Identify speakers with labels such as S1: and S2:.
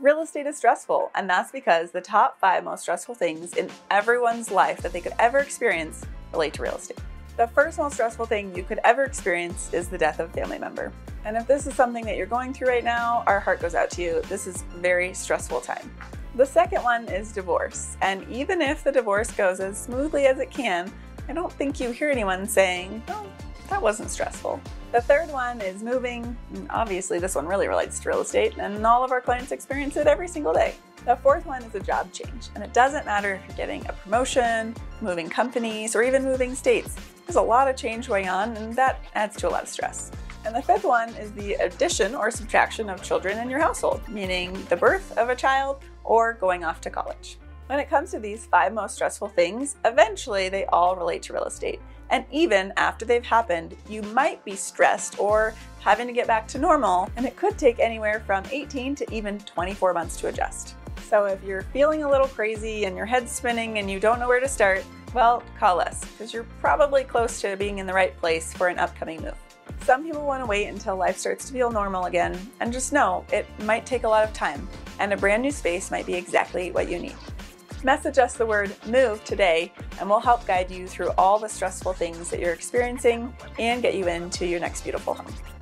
S1: Real estate is stressful, and that's because the top five most stressful things in everyone's life that they could ever experience relate to real estate. The first most stressful thing you could ever experience is the death of a family member. And if this is something that you're going through right now, our heart goes out to you. This is very stressful time. The second one is divorce. And even if the divorce goes as smoothly as it can, I don't think you hear anyone saying, oh, that wasn't stressful. The third one is moving. Obviously, this one really relates to real estate, and all of our clients experience it every single day. The fourth one is a job change, and it doesn't matter if you're getting a promotion, moving companies, or even moving states. There's a lot of change going on, and that adds to a lot of stress. And the fifth one is the addition or subtraction of children in your household, meaning the birth of a child or going off to college. When it comes to these five most stressful things, eventually they all relate to real estate. And even after they've happened, you might be stressed or having to get back to normal, and it could take anywhere from 18 to even 24 months to adjust. So if you're feeling a little crazy and your head's spinning and you don't know where to start, well, call us because you're probably close to being in the right place for an upcoming move. Some people want to wait until life starts to feel normal again, and just know it might take a lot of time, and a brand new space might be exactly what you need. Message us the word MOVE today, and we'll help guide you through all the stressful things that you're experiencing and get you into your next beautiful home.